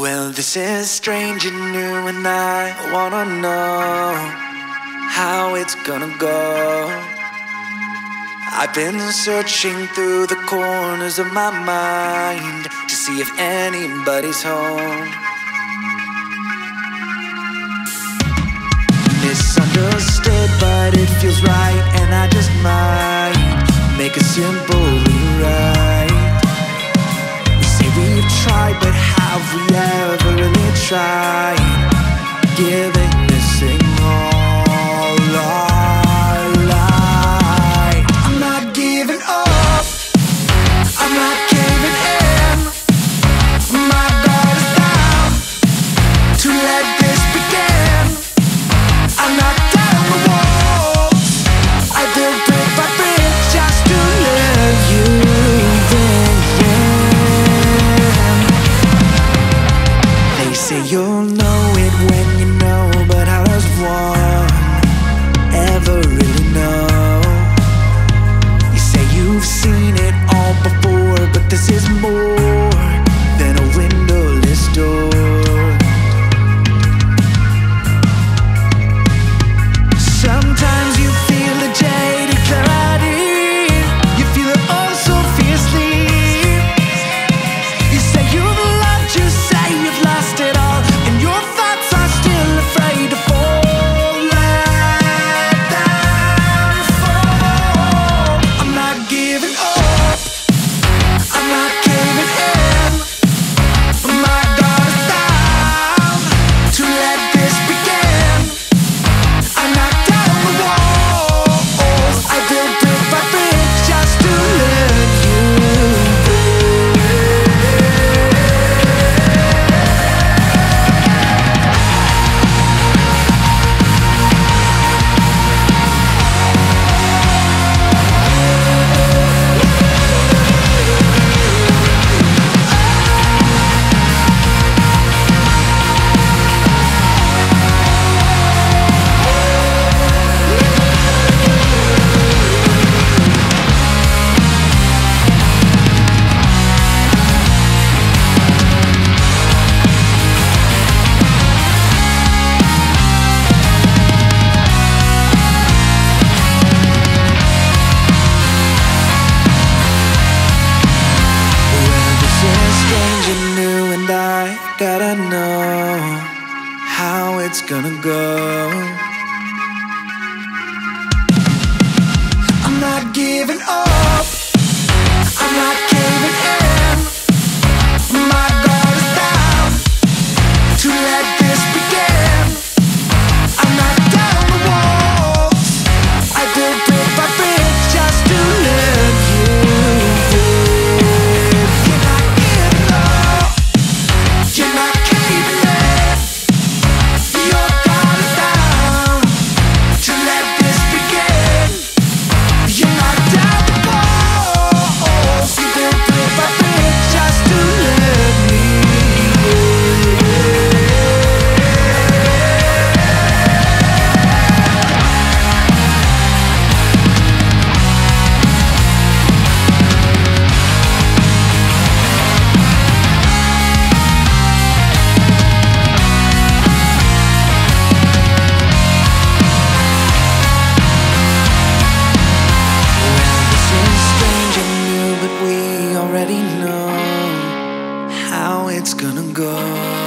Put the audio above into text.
Well, this is strange and new, and I wanna know how it's gonna go. I've been searching through the corners of my mind to see if anybody's home. Misunderstood, but it feels right, and I just might make a simple giving, light. I'm not giving up, I'm not caving in. My guard is down I gotta know how it's gonna go. already know how it's gonna go.